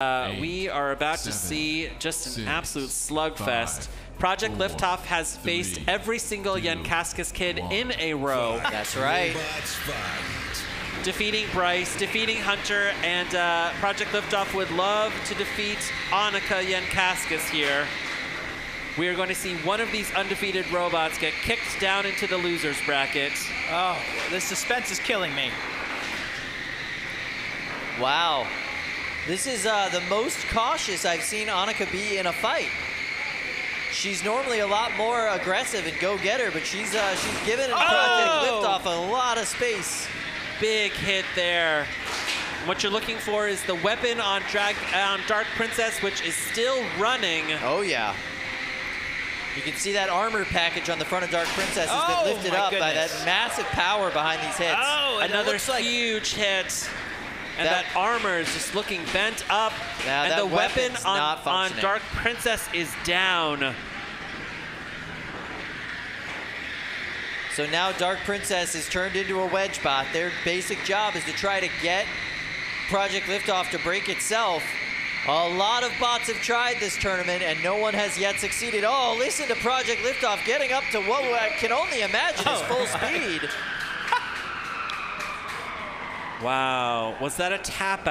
Uh, Eight, we are about to see just an six, absolute slugfest. Project four, Liftoff has faced every single two, Yankaskas kid one. in a row, That's right. Defeating Bryce, defeating Hunter, and uh, Project Liftoff would love to defeat Annika Yankaskas here. We are going to see one of these undefeated robots get kicked down into the losers bracket. Oh, the suspense is killing me. Wow. This is uh, the most cautious I've seen Annika be in a fight. She's normally a lot more aggressive and go-getter, but she's uh, she's given Project Oh! Liftoff a lot of space. Big hit there. What you're looking for is the weapon on, Drag- on Dark Princess, which is still running. Oh yeah. You can see that armor package on the front of Dark Princess has Oh, been lifted up by that massive power behind these hits. Oh, and Another looks like huge hit. And That- that, armor is just looking bent up. Yeah, and the weapon on, on. Dark Princess is down. So now Dark Princess is turned into a wedge bot. Their basic job is to try to get Project Liftoff to break itself. A lot of bots have tried this tournament and no one has yet succeeded. Oh, listen to Project Liftoff getting up to what I can only imagine is oh. full speed. Wow. Was that a tap